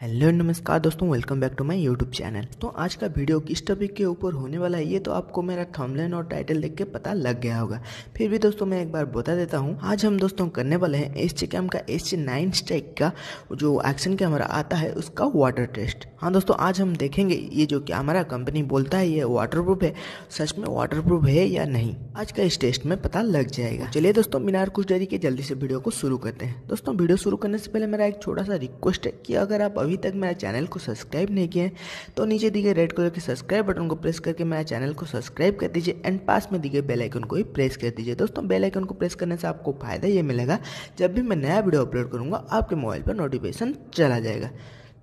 Hello, नमस्कार दोस्तों welcome back to my YouTube channel तो आज का वीडियो किस टॉपिक के ऊपर होने वाला है, ये तो आपको मेरा थंबनेल और टाइटल देख के पता लग गया होगा। फिर भी दोस्तों, मैं एक बार बता देता हूँ, आज हम दोस्तों करने वाले हैं एस ची कैम का एस ची नाइन स्ट्राइक का जो एक्शन कैमरा आता है, उसका वाटर टेस्ट हाँ दोस्तों, आज हम देखेंगे, ये जो कैमरा कंपनी बोलता है, ये वाटर है। सच में वाटर है या नहीं, आज का इस टेस्ट में पता लग जाएगा। चलिए दोस्तों मीनार कुछ देरी के जल्दी से वीडियो को शुरू करते हैं। दोस्तों वीडियो शुरू करने से पहले मेरा एक छोटा सा रिक्वेस्ट है कि अगर आप अभी तक मेरे चैनल को सब्सक्राइब नहीं किए तो नीचे दिए रेड कलर के सब्सक्राइब बटन को प्रेस करके मेरा चैनल को सब्सक्राइब कर दीजिए एंड पास में दिए बेल आइकन को भी प्रेस कर दीजिए। दोस्तों, बेल आइकन को प्रेस करने से आपको फ़ायदा ये मिलेगा, जब भी मैं नया वीडियो अपलोड करूँगा, आपके मोबाइल पर नोटिफिकेशन चला जाएगा।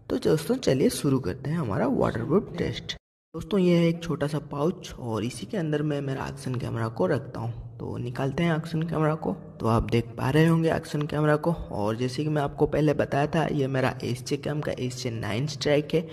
तो दोस्तों, चलिए शुरू करते हैं हमारा वाटर प्रूफ टेस्ट दोस्तों ये है एक छोटा सा पाउच और इसी के अंदर मैं मेरा एक्शन कैमरा को रखता हूँ। तो निकालते हैं एक्शन कैमरा को। तो आप देख पा रहे होंगे एक्शन कैमरा को। और जैसे कि मैं आपको पहले बताया था, ये मेरा एस चे कैम का एस चे नाइन स्ट्राइक है।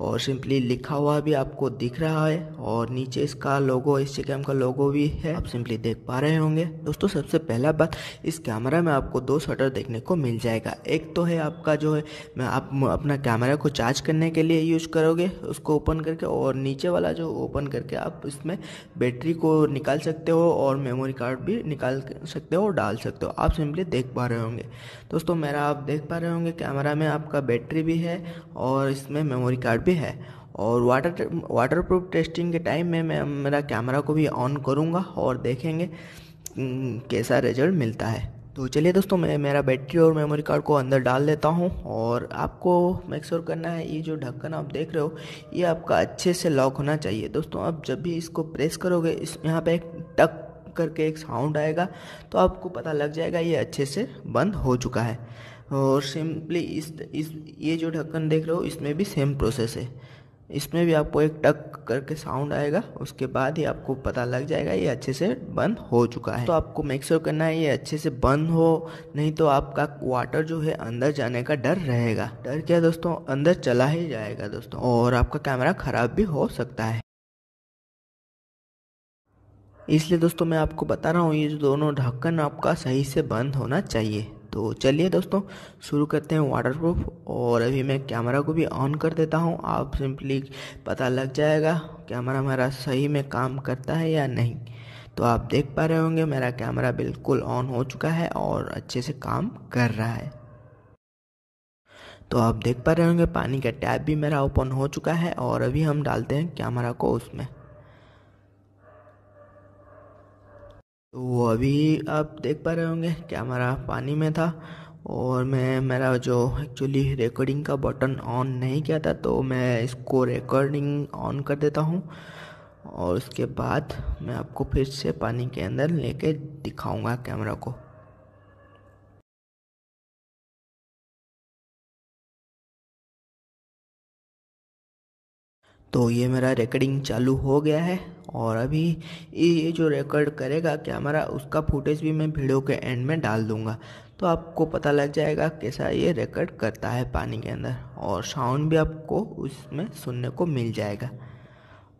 और सिंपली लिखा हुआ भी आपको दिख रहा है। और नीचे इसका लोगो एस चे कैम का लोगो भी है। आप सिंपली देख पा रहे होंगे। दोस्तों, सबसे पहला बात, इस कैमरा में आपको दो शटर देखने को मिल जाएगा। एक तो है आपका जो है, मैं आप, अपना कैमरा को चार्ज करने के लिए यूज़ करोगे, उसको ओपन करके, और नीचे वाला जो ओपन करके आप इसमें बैटरी को निकाल सकते हो। और मेमोरी कार्ड भी निकाल सकते हो और डाल सकते हो। आप सिंपली देख पा रहे होंगे। दोस्तों, मेरा आप देख पा रहे होंगे, कैमरा में आपका बैटरी भी है और इसमें मेमोरी कार्ड भी है। और वाटर वाटर प्रूफ टेस्टिंग के टाइम में मैं मेरा कैमरा को भी ऑन करूँगा और देखेंगे कैसा रिज़ल्ट मिलता है। तो चलिए दोस्तों, मैं, मेरा बैटरी और मेमोरी कार्ड को अंदर डाल देता हूँ और आपको मेक श्योर करना है, ये जो ढक्कन आप देख रहे हो, ये आपका अच्छे से लॉक होना चाहिए। दोस्तों, आप जब भी इसको प्रेस करोगे, इस, यहाँ पे एक टक करके एक साउंड आएगा तो आपको पता लग जाएगा ये अच्छे से बंद हो चुका है। और सिंपली इस इस, ये जो ढक्कन देख रहे हो, इसमें भी सेम प्रोसेस है। इसमें भी आपको एक टक करके साउंड आएगा, उसके बाद ही आपको पता लग जाएगा ये अच्छे से बंद हो चुका है। तो आपको मेक श्योर करना है ये अच्छे से बंद हो, नहीं तो आपका वाटर जो है अंदर जाने का डर रहेगा। डर क्या दोस्तों? अंदर चला ही जाएगा दोस्तों, और आपका कैमरा खराब भी हो सकता है। इसलिए दोस्तों मैं आपको बता रहा हूँ, ये जो दोनों ढक्कन आपका सही से बंद होना चाहिए। तो चलिए दोस्तों, शुरू करते हैं वाटर प्रूफ और अभी मैं कैमरा को भी ऑन कर देता हूँ। आप सिंपली पता लग जाएगा कैमरा हमारा सही में काम करता है या नहीं। तो आप देख पा रहे होंगे, मेरा कैमरा बिल्कुल ऑन हो चुका है और अच्छे से काम कर रहा है। तो आप देख पा रहे होंगे, पानी का टैप भी मेरा ओपन हो चुका है और अभी हम डालते हैं कैमरा को उसमें। तो अभी आप देख पा रहे होंगे, कैमरा पानी में था और मैं, मेरा जो एक्चुअली रिकॉर्डिंग का बटन ऑन नहीं किया था तो मैं इसको रिकॉर्डिंग ऑन कर देता हूँ और उसके बाद मैं आपको फिर से पानी के अंदर लेके दिखाऊँगा कैमरा को। तो ये मेरा रिकॉर्डिंग चालू हो गया है। और अभी ये जो रिकॉर्ड करेगा कैमरा उसका फुटेज भी मैं वीडियो के एंड में डाल दूँगा। तो आपको पता लग जाएगा कैसा ये रिकॉर्ड करता है पानी के अंदर और साउंड भी आपको उसमें सुनने को मिल जाएगा।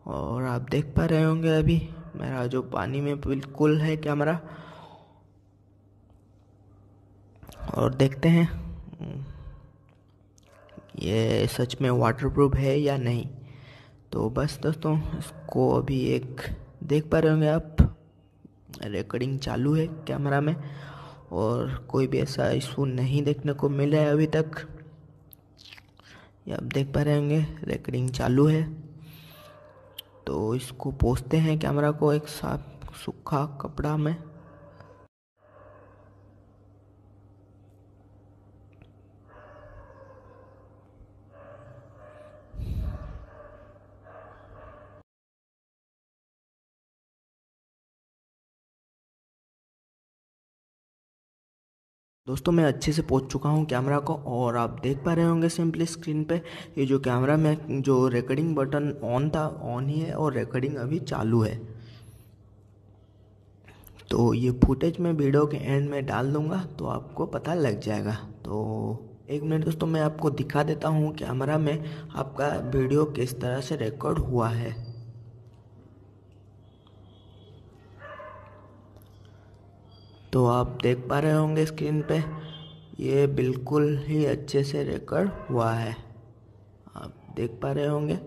और आप देख पा रहे होंगे अभी मेरा जो पानी में बिल्कुल है कैमरा और देखते हैं, ये सच में वाटरप्रूफ है या नहीं। तो बस दोस्तों, इसको अभी एक देख पा रहे होंगे आप। रिकॉर्डिंग चालू है कैमरा में और कोई भी ऐसा इशू नहीं देखने को मिला है अभी तक। ये आप देख पा रहे होंगे रिकॉर्डिंग चालू है। तो इसको पोसते हैं कैमरा को एक साफ़, सूखा कपड़ा में। दोस्तों, मैं अच्छे से पहुँच चुका हूँ कैमरा को और आप देख पा रहे होंगे सिंपली स्क्रीन पे। ये जो कैमरा में, जो रिकॉर्डिंग बटन ऑन था ऑन ही है और रिकॉर्डिंग अभी चालू है। तो ये फुटेज मैं वीडियो के एंड में डाल दूँगा तो आपको पता लग जाएगा। तो एक मिनट दोस्तों, मैं आपको दिखा देता हूँ कैमरा में आपका वीडियो किस तरह से रिकॉर्ड हुआ है। तो आप देख पा रहे होंगे स्क्रीन पे, ये बिल्कुल ही अच्छे से रिकॉर्ड हुआ है। आप देख पा रहे होंगे।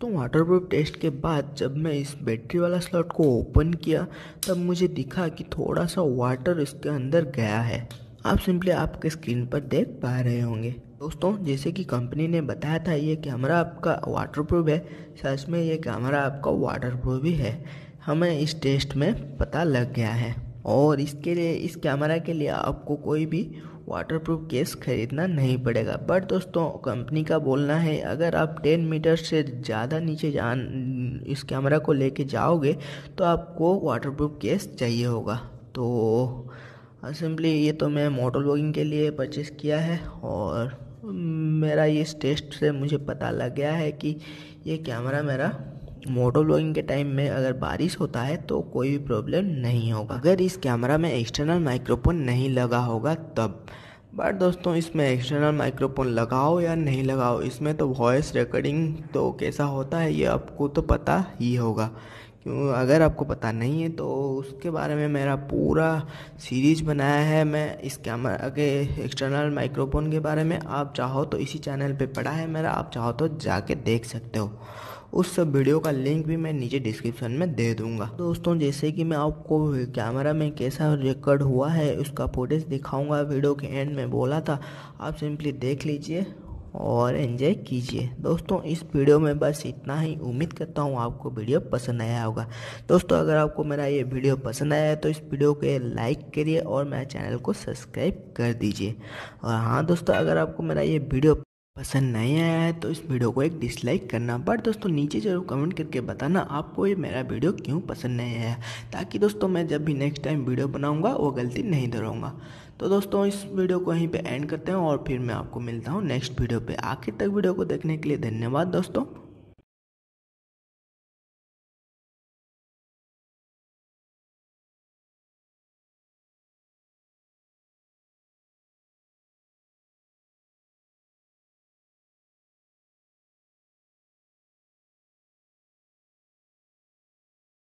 तो वाटरप्रूफ टेस्ट के बाद जब मैं इस बैटरी वाला स्लॉट को ओपन किया, तब मुझे दिखा कि थोड़ा सा वाटर इसके अंदर गया है। आप सिंपली आपके स्क्रीन पर देख पा रहे होंगे। दोस्तों, जैसे कि कंपनी ने बताया था, ये कैमरा आपका वाटरप्रूफ है। सच में ये कैमरा आपका वाटरप्रूफ भी है। हमें इस टेस्ट में पता लग गया है। और इसके लिए, इस कैमरा के लिए आपको कोई भी वाटरप्रूफ केस खरीदना नहीं पड़ेगा। बट दोस्तों कंपनी का बोलना है, अगर आप 10 मीटर से ज़्यादा नीचे जान, इस कैमरा को लेके जाओगे तो आपको वाटरप्रूफ केस चाहिए होगा। तो सिंपली ये तो मैं मोटर ब्लॉगिंग के लिए परचेज़ किया है और मेरा इस टेस्ट से मुझे पता लग गया है कि ये कैमरा मेरा मोटो ब्लॉगिंग के टाइम में अगर बारिश होता है तो कोई भी प्रॉब्लम नहीं होगा। अगर इस कैमरा में एक्सटर्नल माइक्रोफोन नहीं लगा होगा, तब। बट दोस्तों, इसमें एक्सटर्नल माइक्रोफोन लगाओ या नहीं लगाओ, इसमें तो वॉइस रिकॉर्डिंग तो कैसा होता है, ये आपको तो पता ही होगा। क्यों? अगर आपको पता नहीं है तो उसके बारे में मेरा पूरा सीरीज़ बनाया है। मैं इस कैमरा के एक्सटर्नल माइक्रोफोन के बारे में, आप चाहो तो इसी चैनल पे पढ़ा है मेरा, आप चाहो तो जाके देख सकते हो। उस सब वीडियो का लिंक भी मैं नीचे डिस्क्रिप्शन में दे दूँगा। दोस्तों, जैसे कि मैं आपको कैमरा में कैसा रिकॉर्ड हुआ है, उसका फुटेज दिखाऊँगा वीडियो के एंड में बोला था, आप सिंपली देख लीजिए और एंजॉय कीजिए। दोस्तों, इस वीडियो में बस इतना ही। उम्मीद करता हूँ आपको वीडियो पसंद आया होगा। दोस्तों, अगर आपको मेरा ये वीडियो पसंद आया है तो इस वीडियो को लाइक करिए और मेरे चैनल को सब्सक्राइब कर दीजिए। और हाँ दोस्तों, अगर आपको मेरा ये वीडियो पसंद नहीं आया है तो इस वीडियो को एक डिसलाइक करना। बट दोस्तों, नीचे ज़रूर कमेंट करके बताना आपको ये मेरा वीडियो क्यों पसंद नहीं आया ताकि दोस्तों, मैं जब भी नेक्स्ट टाइम वीडियो बनाऊँगा, वो गलती नहीं दोहराऊँगा। तो दोस्तों, इस वीडियो को यहीं पे एंड करते हैं और फिर मैं आपको मिलता हूँ नेक्स्ट वीडियो पर आखिर तक वीडियो को देखने के लिए धन्यवाद दोस्तों।